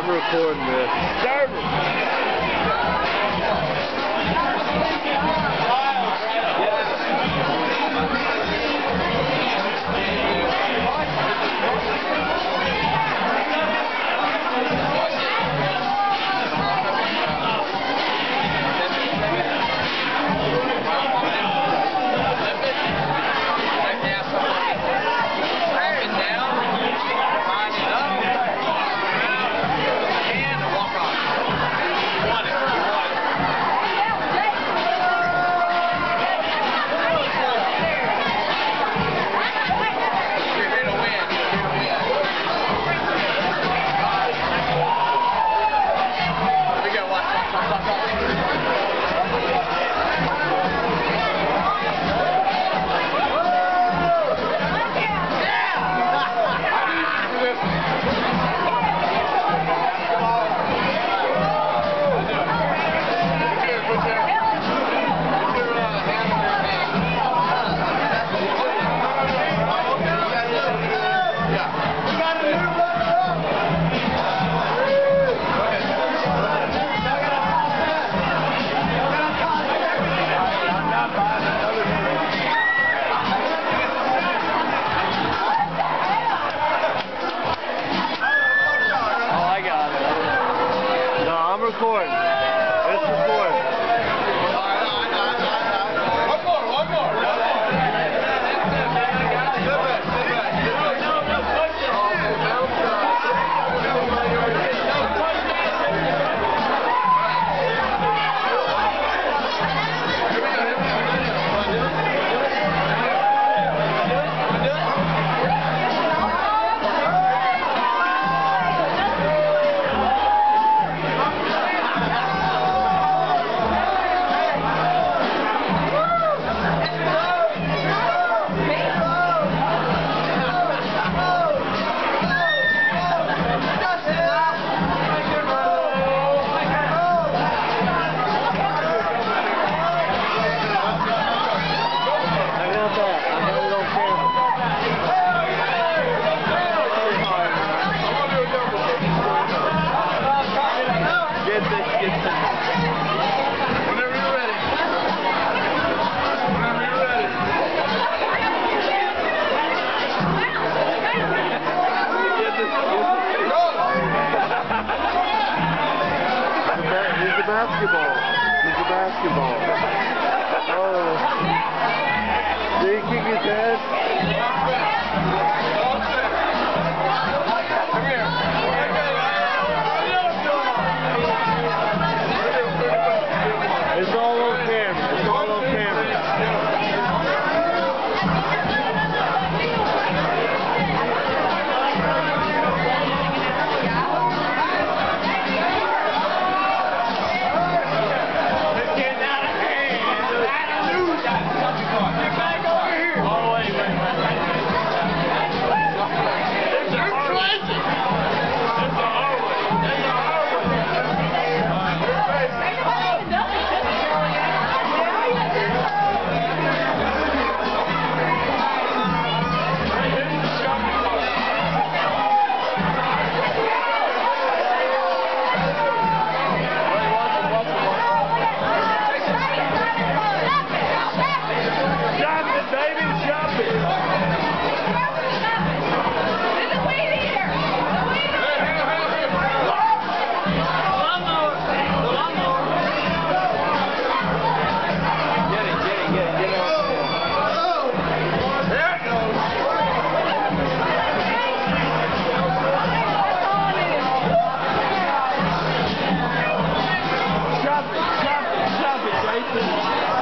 I'm recording this. Service. recording. It's recording. basketball. He's a basketball. Oh. Big Shove it, shove it, shove it right there.